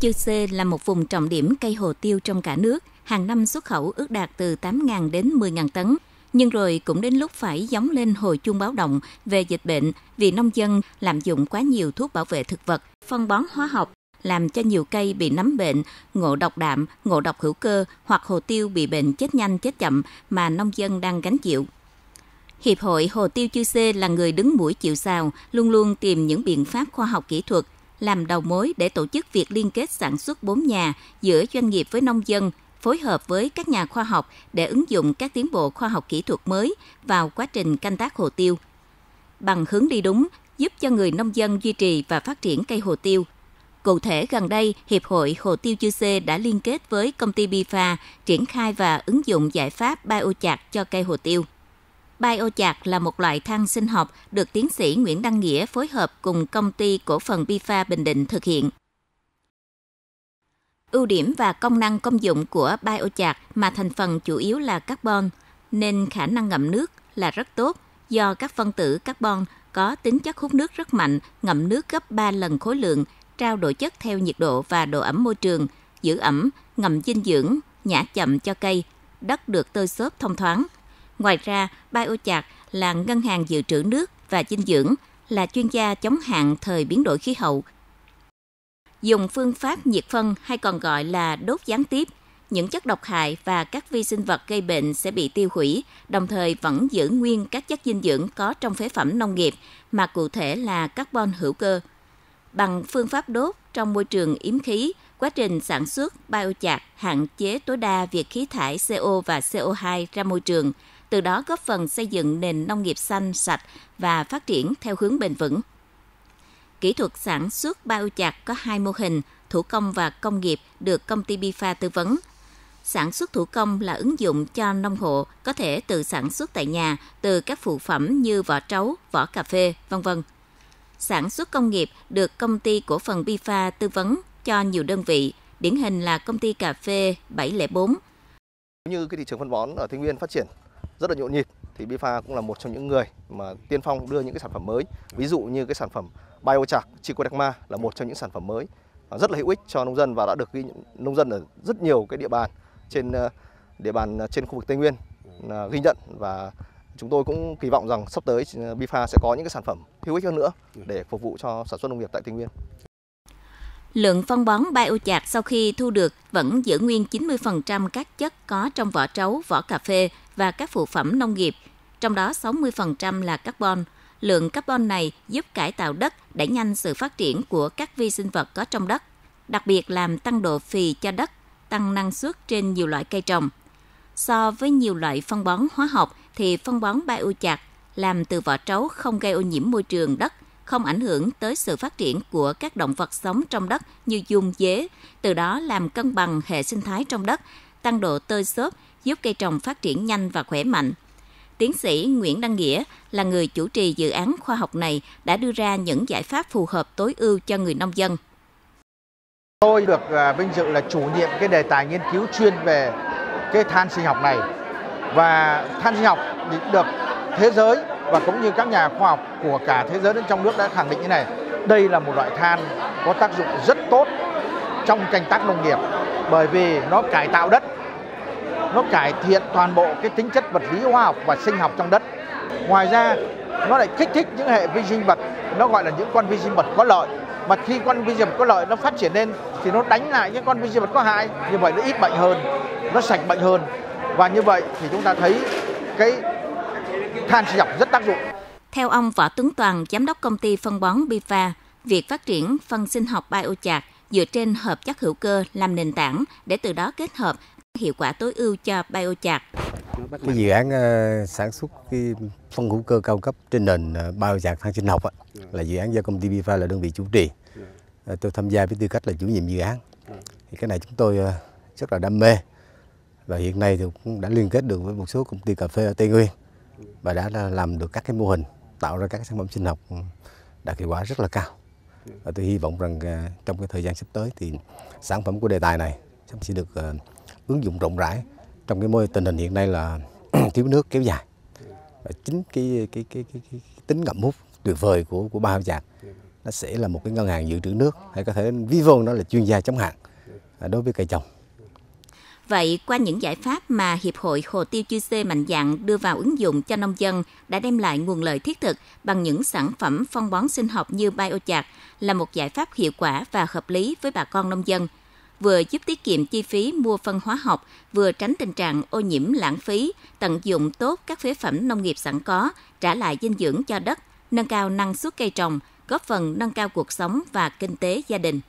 Chư Sê là một vùng trọng điểm cây hồ tiêu trong cả nước, hàng năm xuất khẩu ước đạt từ 8.000 đến 10.000 tấn. Nhưng rồi cũng đến lúc phải gióng lên hồi chuông báo động về dịch bệnh vì nông dân lạm dụng quá nhiều thuốc bảo vệ thực vật, phân bón hóa học làm cho nhiều cây bị nấm bệnh, ngộ độc đạm, ngộ độc hữu cơ hoặc hồ tiêu bị bệnh chết nhanh chết chậm mà nông dân đang gánh chịu. Hiệp hội Hồ tiêu Chư Sê là người đứng mũi chịu sào, luôn luôn tìm những biện pháp khoa học kỹ thuật, làm đầu mối để tổ chức việc liên kết sản xuất bốn nhà giữa doanh nghiệp với nông dân, phối hợp với các nhà khoa học để ứng dụng các tiến bộ khoa học kỹ thuật mới vào quá trình canh tác hồ tiêu. Bằng hướng đi đúng, giúp cho người nông dân duy trì và phát triển cây hồ tiêu. Cụ thể, gần đây, Hiệp hội Hồ tiêu Chư Sê đã liên kết với công ty Bifa triển khai và ứng dụng giải pháp biochar cho cây hồ tiêu. Biochar là một loại than sinh học được tiến sĩ Nguyễn Đăng Nghĩa phối hợp cùng công ty cổ phần Bifa Bình Định thực hiện. Ưu điểm và công năng công dụng của biochar mà thành phần chủ yếu là carbon, nên khả năng ngậm nước là rất tốt do các phân tử carbon có tính chất hút nước rất mạnh, ngậm nước gấp 3 lần khối lượng, trao đổi chất theo nhiệt độ và độ ẩm môi trường, giữ ẩm, ngầm dinh dưỡng, nhả chậm cho cây, đất được tơi xốp thông thoáng – Ngoài ra, Biochar là ngân hàng dự trữ nước và dinh dưỡng, là chuyên gia chống hạn thời biến đổi khí hậu. Dùng phương pháp nhiệt phân hay còn gọi là đốt gián tiếp, những chất độc hại và các vi sinh vật gây bệnh sẽ bị tiêu hủy, đồng thời vẫn giữ nguyên các chất dinh dưỡng có trong phế phẩm nông nghiệp, mà cụ thể là carbon hữu cơ. Bằng phương pháp đốt trong môi trường yếm khí, quá trình sản xuất biochar hạn chế tối đa việc khí thải CO và CO2 ra môi trường, từ đó góp phần xây dựng nền nông nghiệp xanh, sạch và phát triển theo hướng bền vững. Kỹ thuật sản xuất biochar có hai mô hình, thủ công và công nghiệp được công ty Bifa tư vấn. Sản xuất thủ công là ứng dụng cho nông hộ có thể tự sản xuất tại nhà từ các phụ phẩm như vỏ trấu, vỏ cà phê, vân vân. Sản xuất công nghiệp được công ty cổ phần Bifa tư vấn cho nhiều đơn vị, điển hình là công ty cà phê 704. Như cái thị trường phân bón ở Tây Nguyên phát triển rất là nhộn nhịp thì Bifa cũng là một trong những người mà tiên phong đưa những cái sản phẩm mới. Ví dụ như cái sản phẩm Biochar Chicodacma là một trong những sản phẩm mới rất là hữu ích cho nông dân và đã được ghi nông dân ở rất nhiều cái địa bàn trên ờ, địa bàn ờ, trên khu vực Tây Nguyên ờ, ghi nhận và chúng tôi cũng kỳ vọng rằng sắp tới Bifa sẽ có những cái sản phẩm hữu ích hơn nữa để phục vụ cho sản xuất nông nghiệp tại Tây Nguyên. Lượng phân bón biochar sau khi thu được vẫn giữ nguyên 90% các chất có trong vỏ trấu, vỏ cà phê và các phụ phẩm nông nghiệp, trong đó 60% là carbon. Lượng carbon này giúp cải tạo đất, đẩy nhanh sự phát triển của các vi sinh vật có trong đất, đặc biệt làm tăng độ phì cho đất, tăng năng suất trên nhiều loại cây trồng. So với nhiều loại phân bón hóa học thì phân bón biochar làm từ vỏ trấu không gây ô nhiễm môi trường đất, không ảnh hưởng tới sự phát triển của các động vật sống trong đất như dung dế, từ đó làm cân bằng hệ sinh thái trong đất, tăng độ tơi xốp, giúp cây trồng phát triển nhanh và khỏe mạnh. Tiến sĩ Nguyễn Đăng Nghĩa là người chủ trì dự án khoa học này đã đưa ra những giải pháp phù hợp tối ưu cho người nông dân. Tôi được à, vinh dự là chủ nhiệm cái đề tài nghiên cứu chuyên về cái than sinh học này và than sinh học được thế giới và cũng như các nhà khoa học của cả thế giới đến trong nước đã khẳng định như này đây là một loại than có tác dụng rất tốt trong canh tác nông nghiệp bởi vì nó cải tạo đất nó cải thiện toàn bộ cái tính chất vật lý hóa học và sinh học trong đất. Ngoài ra nó lại kích thích những hệ vi sinh vật nó gọi là những con vi sinh vật có lợi. Mà khi con vi sinh vật có lợi nó phát triển lên thì nó đánh lại những con vi sinh vật có hại như vậy nó ít bệnh hơn nó sạch bệnh hơn. Và như vậy thì chúng ta thấy cái than sinh học rất tác dụng. Theo ông Võ Tuấn Toàn, giám đốc công ty phân bón Bifa, việc phát triển phân sinh học biochar dựa trên hợp chất hữu cơ làm nền tảng để từ đó kết hợp hiệu quả tối ưu cho biochar. Cái dự án uh, sản xuất cái phân hữu cơ cao cấp trên nền uh, biochar than sinh học á, là dự án do công ty Bifa là đơn vị chủ trì. Uh, tôi tham gia với tư cách là chủ nhiệm dự án. Thì cái này chúng tôi uh, rất là đam mê và hiện nay thì cũng đã liên kết được với một số công ty cà phê ở Tây Nguyên và đã làm được các cái mô hình tạo ra các sản phẩm sinh học đạt hiệu quả rất là cao. Và tôi hy vọng rằng trong cái thời gian sắp tới thì sản phẩm của đề tài này sẽ được ứng dụng rộng rãi. Trong cái môi tình hình hiện nay là thiếu nước kéo dài. Và chính cái cái cái, cái, cái, cái tính ngậm hút tuyệt vời của của bao chạc nó sẽ là một cái ngân hàng dự trữ nước hay có thể ví von nó là chuyên gia chống hạn à, đối với cây trồng. Vậy qua những giải pháp mà Hiệp hội Hồ tiêu Chư Sê mạnh dạn đưa vào ứng dụng cho nông dân đã đem lại nguồn lợi thiết thực bằng những sản phẩm phân bón sinh học như biochar là một giải pháp hiệu quả và hợp lý với bà con nông dân, vừa giúp tiết kiệm chi phí mua phân hóa học, vừa tránh tình trạng ô nhiễm lãng phí, tận dụng tốt các phế phẩm nông nghiệp sẵn có, trả lại dinh dưỡng cho đất, nâng cao năng suất cây trồng, góp phần nâng cao cuộc sống và kinh tế gia đình.